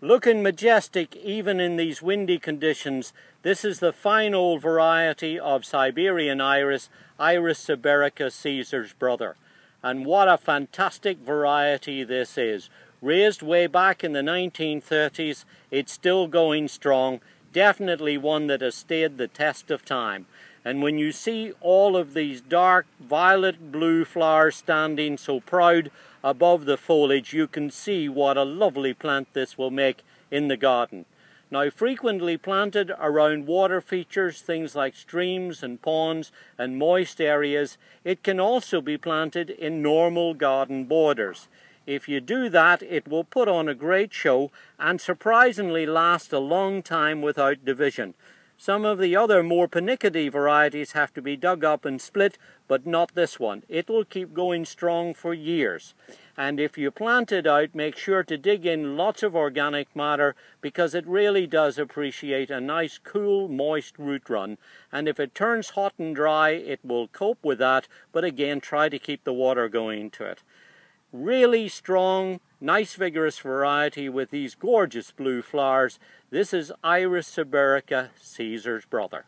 Looking majestic even in these windy conditions, this is the fine old variety of Siberian iris, Iris siberica Caesar's brother. And what a fantastic variety this is. Raised way back in the 1930s, it's still going strong. Definitely one that has stayed the test of time. And when you see all of these dark violet blue flowers standing so proud above the foliage, you can see what a lovely plant this will make in the garden. Now frequently planted around water features, things like streams and ponds and moist areas, it can also be planted in normal garden borders. If you do that, it will put on a great show and surprisingly last a long time without division. Some of the other more panickety varieties have to be dug up and split, but not this one. It will keep going strong for years. And if you plant it out, make sure to dig in lots of organic matter because it really does appreciate a nice, cool, moist root run. And if it turns hot and dry, it will cope with that, but again, try to keep the water going to it. Really strong, nice vigorous variety with these gorgeous blue flowers. This is Iris siberica, Caesar's brother.